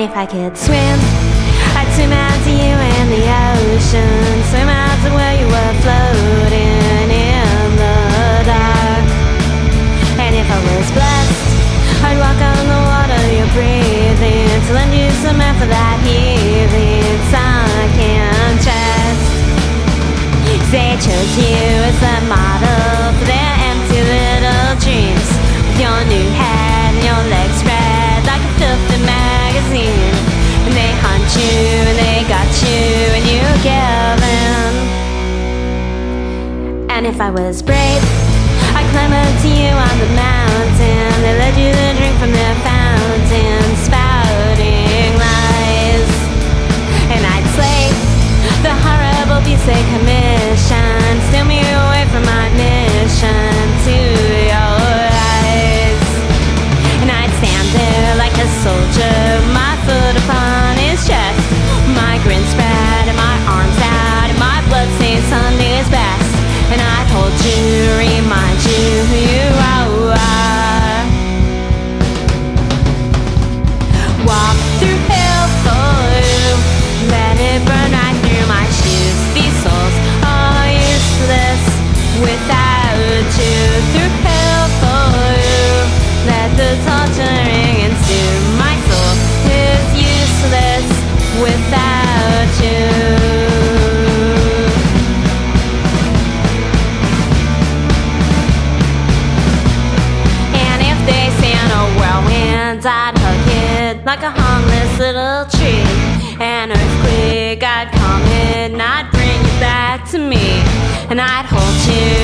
And if I could swim, I'd swim out to you in the ocean, swim out to where you were floating in the dark. And if I was blessed, I'd walk on the water you're breathing to lend you some air for that healing sunken chest. They chose you as the model. I was brave, I'd climb up to you on the mountain. like a harmless little tree. An earthquake, I'd come in, I'd bring you back to me, and I'd hold you.